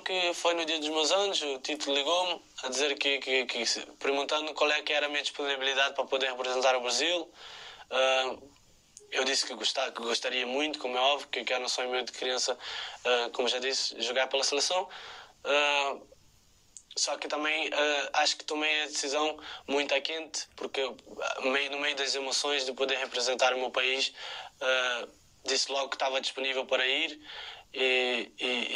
foi, foi no dia dos meus anos, o Tito ligou-me a dizer que, que, que, perguntando qual é que era a minha disponibilidade para poder representar o Brasil. Uh, eu disse que, gostar, que gostaria muito, como é óbvio, que, que era um sonho meu de criança, uh, como já disse, jogar pela seleção. Uh, só que também acho que tomei a decisão muito a quente, porque meio, no meio das emoções de poder representar o meu país, disse logo que estava disponível para ir. E, e,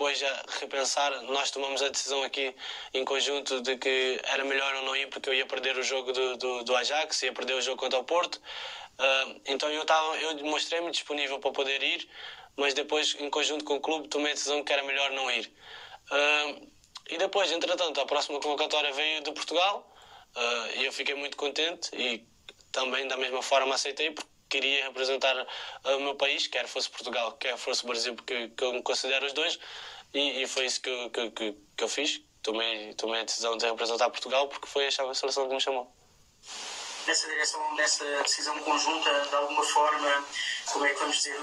depois já repensar, nós tomamos a decisão aqui em conjunto de que era melhor eu não ir porque eu ia perder o jogo do, do, do Ajax, ia perder o jogo contra o Porto. Uh, então eu, tava, eu mostrei-me disponível para poder ir, mas depois, em conjunto com o clube, tomei a decisão que era melhor não ir. Uh, e depois, entretanto, a próxima convocatória veio de Portugal uh, e eu fiquei muito contente e também, da mesma forma, aceitei porque queria representar o meu país, quer fosse Portugal, quer fosse Brasil, porque que eu me considero os dois. E, e foi isso que, que, que, que eu fiz. Tomei, tomei a decisão de representar Portugal porque foi a seleção que me chamou nessa direção, nessa decisão conjunta, de alguma forma, como é que vamos dizer,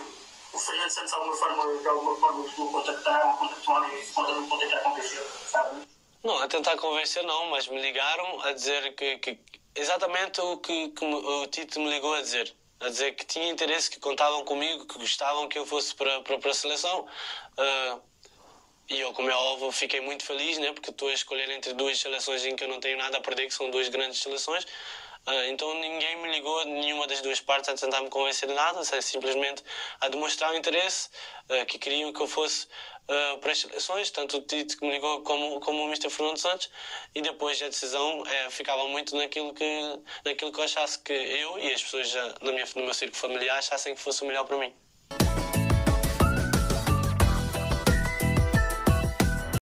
o Fernando Santos, de alguma forma, de alguma forma, o e vão tentar convencer, sabe? Não, a tentar convencer não, mas me ligaram a dizer que, que exatamente o que, que o Tito me ligou a dizer. A dizer que tinha interesse, que contavam comigo, que gostavam que eu fosse para, para, para a seleção. Uh, e eu, como é óbvio, fiquei muito feliz, né? Porque estou a escolher entre duas seleções em que eu não tenho nada a perder, que são duas grandes seleções. Uh, então ninguém me ligou, nenhuma das duas partes, a tentar me convencer de nada, simplesmente a demonstrar o interesse uh, que queriam que eu fosse uh, para as seleções, tanto o Tito que me ligou como, como o Mr. Fernando Santos, e depois a decisão ficava muito naquilo que, naquilo que eu achasse que eu e as pessoas já, no, minha, no meu círculo familiar achassem que fosse o melhor para mim.